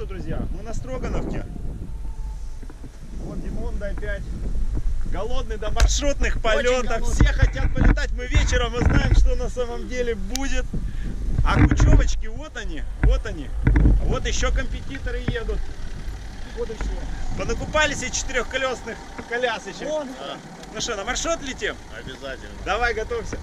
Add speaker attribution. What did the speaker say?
Speaker 1: что, друзья, мы на Строгановке. Вот Димонда опять. Голодный до маршрутных полетов. Все хотят полетать. Мы вечером, мы знаем, что на самом деле будет. А кучевочки, вот они, вот они. Вот еще компетиторы едут.
Speaker 2: Вот и все.
Speaker 1: Понакупались и четырехколесных колясочек.
Speaker 2: Вон. А.
Speaker 1: Ну что, на маршрут летим?
Speaker 3: Обязательно.
Speaker 1: Давай, готовься.